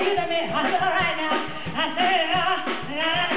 you to me, right now. I said, oh,